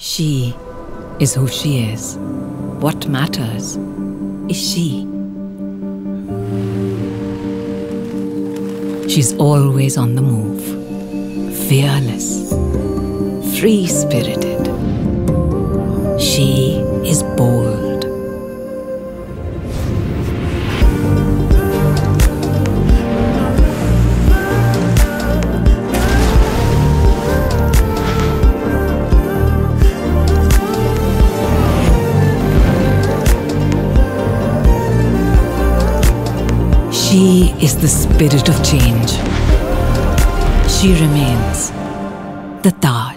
She is who she is. What matters is she. She's always on the move, fearless, free spirited. She is bold. She is the spirit of change. She remains the Taj.